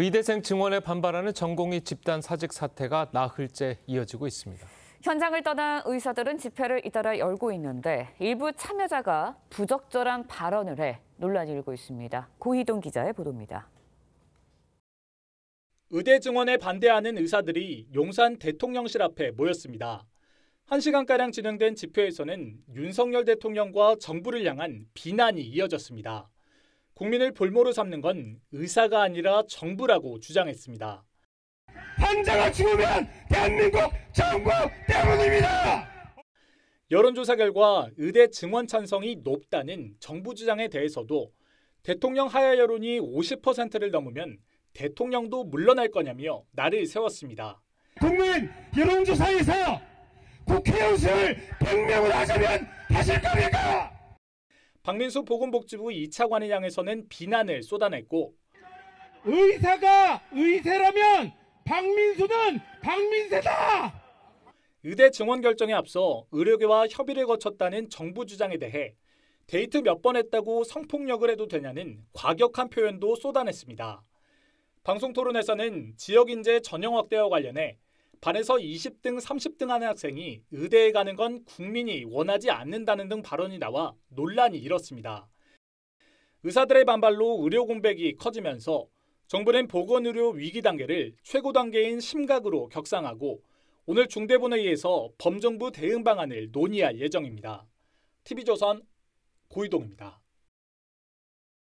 의대생 증원에 반발하는 전공의 집단 사직 사태가 나흘째 이어지고 있습니다. 현장을 떠난 의사들은 집회를 잇따라 열고 있는데 일부 참여자가 부적절한 발언을 해 논란이 일고 있습니다. 고희동 기자의 보도입니다. 의대 증원에 반대하는 의사들이 용산 대통령실 앞에 모였습니다. 1시간가량 진행된 집회에서는 윤석열 대통령과 정부를 향한 비난이 이어졌습니다. 국민을 볼모로 삼는 건 의사가 아니라 정부라고 주장했습니다. 환자가 죽으면 대한민국 정부 때문입니다. 여론조사 결과 의대 증원 찬성이 높다는 정부 주장에 대해서도 대통령 하야 여론이 50%를 넘으면 대통령도 물러날 거냐며 날을 세웠습니다. 국민 여론조사에서 국회의원을 100명을 하자면 하실 겁니까? 박민수 보건복지부 2차관을 향해서는 비난을 쏟아냈고 의사가 의세라면 박민수는 박민세다! 의대 증원 결정에 앞서 의료계와 협의를 거쳤다는 정부 주장에 대해 데이트 몇 번 했다고 성폭력을 해도 되냐는 과격한 표현도 쏟아냈습니다. 방송 토론에서는 지역 인재 전형 확대와 관련해 반에서 20등, 30등 하는 학생이 의대에 가는 건 국민이 원하지 않는다는 등 발언이 나와 논란이 일었습니다. 의사들의 반발로 의료 공백이 커지면서 정부는 보건의료 위기 단계를 최고 단계인 심각으로 격상하고 오늘 중대본회의에서 범정부 대응 방안을 논의할 예정입니다. TV조선 고이동입니다.